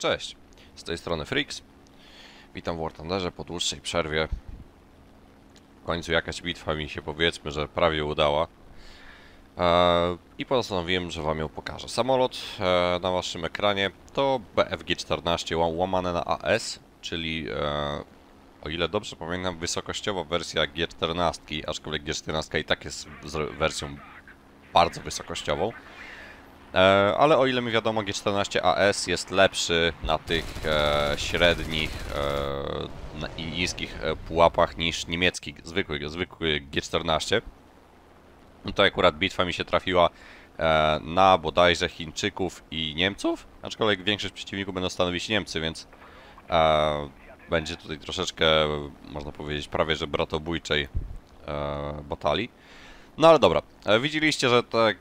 Cześć, z tej strony Freaks. Witam w War Thunderze po dłuższej przerwie. W końcu jakaś bitwa mi się powiedzmy, że prawie udała. Eee, I postanowiłem, że wam ją pokażę. Samolot e, na waszym ekranie to BFG-14 ła- łamane na AS, czyli e, o ile dobrze pamiętam wysokościowa wersja G14, aczkolwiek G14 i tak jest wersją bardzo wysokościową. E, ale o ile mi wiadomo, G14 AS jest lepszy na tych e, średnich e, i niskich pułapach niż niemiecki, zwykły, zwykły G14. Tutaj akurat bitwa mi się trafiła na bodajże Chińczyków i Niemców, aczkolwiek większość przeciwników będą stanowić Niemcy, więc będzie tutaj troszeczkę, można powiedzieć, prawie że bratobójczej batalii. No ale dobra, e, widzieliście, że tak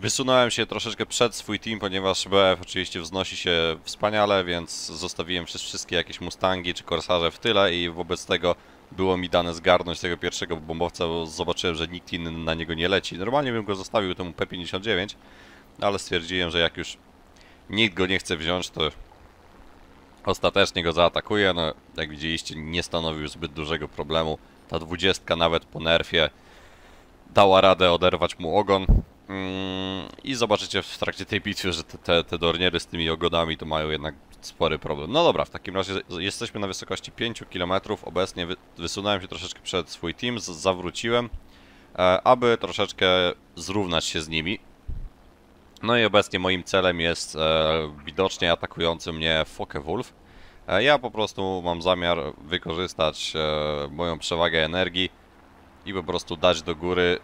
wysunąłem się troszeczkę przed swój team, ponieważ BF oczywiście wznosi się wspaniale, więc zostawiłem przez wszystkie jakieś Mustangi czy Korsarze w tyle i wobec tego było mi dane zgarnąć tego pierwszego bombowca, bo zobaczyłem, że nikt inny na niego nie leci. Normalnie bym go zostawił temu P-59, ale stwierdziłem, że jak już nikt go nie chce wziąć, to ostatecznie go zaatakuję. No, jak widzieliście, nie stanowił zbyt dużego problemu. Ta dwudziestka nawet po nerfie dała radę oderwać mu ogon. Mm, I zobaczycie w trakcie tej bitwy, że te, te, dorniery z tymi ogonami to mają jednak spory problem. No dobra, w takim razie jesteśmy na wysokości 5 km. Obecnie wy, wysunąłem się troszeczkę przed swój team, zawróciłem, e, aby troszeczkę zrównać się z nimi. No i obecnie moim celem jest e, widocznie atakujący mnie Focke-Wulf. E, ja po prostu mam zamiar wykorzystać moją przewagę energii i po prostu dać do góry,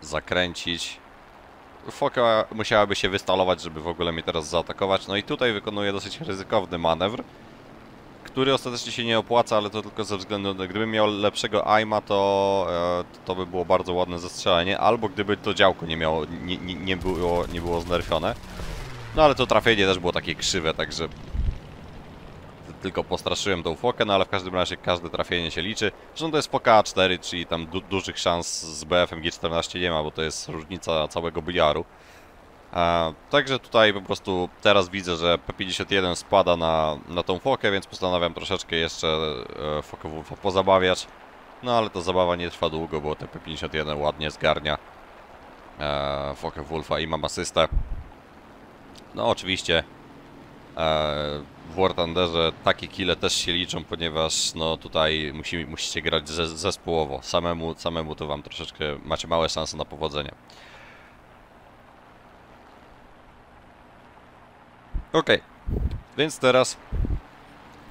zakręcić. Foka musiałaby się wystalować, żeby w ogóle mnie teraz zaatakować. No i tutaj wykonuję dosyć ryzykowny manewr, który ostatecznie się nie opłaca, ale to tylko ze względu. Gdybym miał lepszego aima, to, e, to by było bardzo ładne zestrzelenie, albo gdyby to działko nie miało, nie, nie, nie, było, nie było znerfione. No ale to trafienie też było takie krzywe, także tylko postraszyłem tą fokę, no ale w każdym razie każde trafienie się liczy. Zresztą to jest foka A4, czyli tam du dużych szans z BFM G14 nie ma, bo to jest różnica całego biliaru. E, także tutaj po prostu teraz widzę, że P51 spada na, na tą fokę, więc postanawiam troszeczkę jeszcze e, fokę pozabawiać. No ale ta zabawa nie trwa długo, bo ten P51 ładnie zgarnia e, fokę Wolfa i mam asystę. No oczywiście e, War Thunderze takie kile też się liczą, ponieważ no tutaj musi, musicie grać ze, zespołowo. Samemu, samemu to wam troszeczkę macie małe szanse na powodzenie. Okej, więc teraz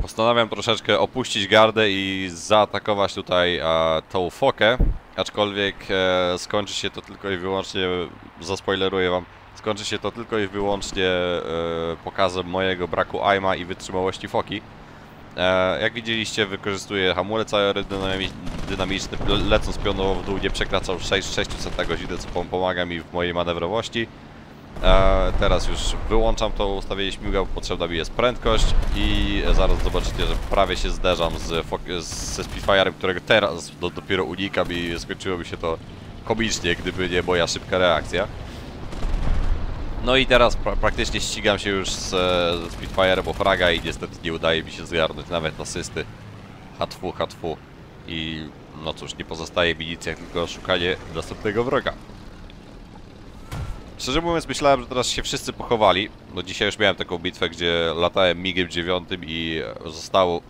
postanawiam troszeczkę opuścić gardę i zaatakować tutaj e, tą fokę, aczkolwiek e, skończy się to tylko i wyłącznie, zaspoileruję wam, skończy się to tylko i wyłącznie e, pokazem mojego braku aima i wytrzymałości foki. E, jak widzieliście, wykorzystuję hamulec aerodynamiczny, le- lecąc pionowo w dół, nie przekraczał 6, 600 na co pom- pomaga mi w mojej manewrowości. E, teraz już wyłączam to ustawienie śmigła, bo potrzebna mi jest prędkość i zaraz zobaczycie, że prawie się zderzam z, ze Spitfire'em, którego teraz do, dopiero unikam i skończyłoby się to komicznie, gdyby nie moja szybka reakcja. No i teraz pra praktycznie ścigam się już z, ze Spitfire'em o fraga i niestety nie udaje mi się zgarnąć nawet asysty. Hatfu, hatfu. I no cóż, nie pozostaje mi nic jak tylko szukanie następnego wroga. Szczerze mówiąc myślałem, że teraz się wszyscy pochowali, bo dzisiaj już miałem taką bitwę, gdzie latałem migiem 9 i został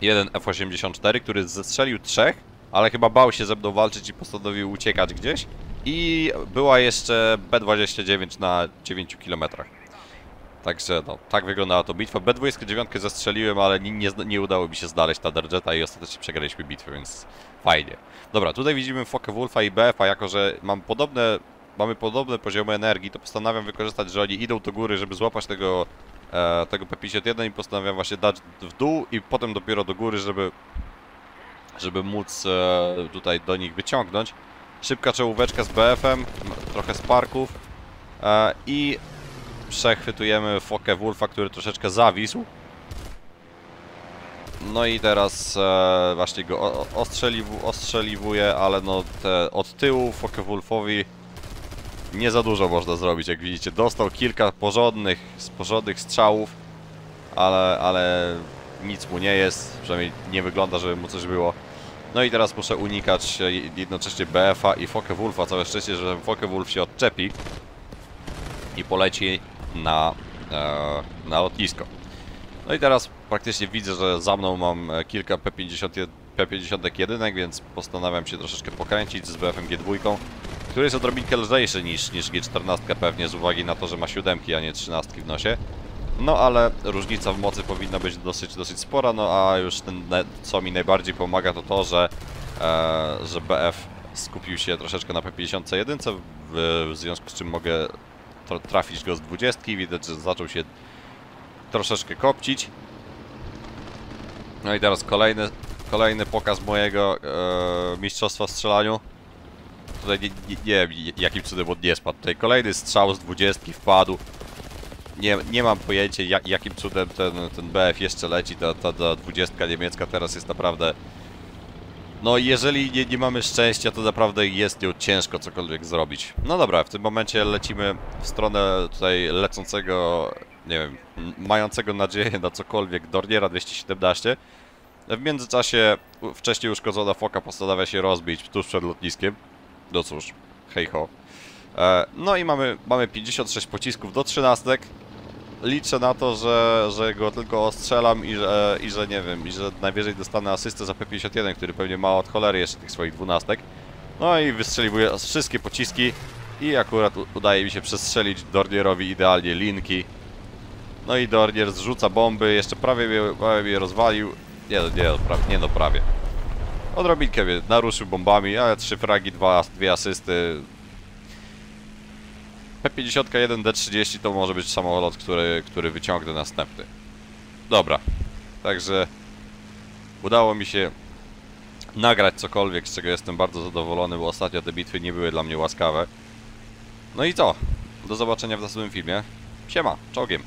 jeden F-84, który zestrzelił trzech, ale chyba bał się ze mną walczyć i postanowił uciekać gdzieś. I była jeszcze B-29 na 9 km. Także no, tak wyglądała to bitwa. B-29 zestrzeliłem, ale nie, nie, nie udało mi się znaleźć Thunderjeta i ostatecznie przegraliśmy bitwę, więc fajnie. Dobra, tutaj widzimy Focke Wolfa i BF, a jako że mam podobne, mamy podobne poziomy energii, to postanawiam wykorzystać, że oni idą do góry, żeby złapać tego, e, tego P-51 i postanawiam właśnie dać w dół i potem dopiero do góry, żeby, żeby móc e, tutaj do nich wyciągnąć. Szybka czołóweczka z BF-em, trochę sparków e, i przechwytujemy Fokę Wolfa, który troszeczkę zawisł. No i teraz e, właśnie go o- o- ostrzeliwu, ostrzeliwuję, ale no te, od tyłu Fokę Wolfowi nie za dużo można zrobić, jak widzicie. Dostał kilka porządnych, porządnych strzałów. ale, ale nic mu nie jest, przynajmniej nie wygląda, żeby mu coś było. No i teraz muszę unikać e, jednocześnie BF-a i Focke-Wulfa, całe szczęście, że Focke-Wulf się odczepi i poleci na, e, na lotnisko. No i teraz praktycznie widzę, że za mną mam e, kilka P50, P51, więc postanawiam się troszeczkę pokręcić z BF-em G2, który jest odrobinkę lżejszy niż, niż G14 pewnie z uwagi na to, że ma siódemki, a nie trzynastki w nosie. No ale różnica w mocy powinna być dosyć, dosyć spora, no a już ten, co mi najbardziej pomaga to to, że, e, że BF skupił się troszeczkę na P51, w, w związku z czym mogę tr- trafić go z 20. Widać, że zaczął się troszeczkę kopcić. No i teraz kolejny, kolejny pokaz mojego e, mistrzostwa w strzelaniu. Tutaj nie, nie, nie wiem jakim cudem on nie spadł. Tutaj kolejny strzał z 20 wpadł. Nie, nie mam pojęcia jak, jakim cudem ten, ten BF jeszcze leci. Ta, ta, ta 20 niemiecka teraz jest naprawdę... No jeżeli nie, nie mamy szczęścia, to naprawdę jest nią ciężko cokolwiek zrobić. No dobra, w tym momencie lecimy w stronę tutaj lecącego, nie wiem, mającego nadzieję na cokolwiek Dorniera 217. W międzyczasie wcześniej uszkodzona foka postanawia się rozbić tuż przed lotniskiem. No cóż, hej ho. E, no i mamy, mamy 56 pocisków do 13. Liczę na to, że, że go tylko ostrzelam i że, i że nie wiem, i że najwyżej dostanę asystę za P51, który pewnie ma od cholery jeszcze tych swoich 12. No i wystrzeliwuję wszystkie pociski i akurat udaje mi się przestrzelić Dornierowi idealnie linki. No i Dornier zrzuca bomby, jeszcze prawie mnie, prawie mnie rozwalił. Nie, nie, prawie, nie no prawie. Odrobinkę mnie naruszył bombami, ale trzy fragi, dwa, dwie asysty. P51 D30 to może być samolot, który, który wyciągnę następny. Dobra, także udało mi się nagrać cokolwiek, z czego jestem bardzo zadowolony, bo ostatnio te bitwy nie były dla mnie łaskawe. No i co? Do zobaczenia w następnym filmie. Siema, czołgiem.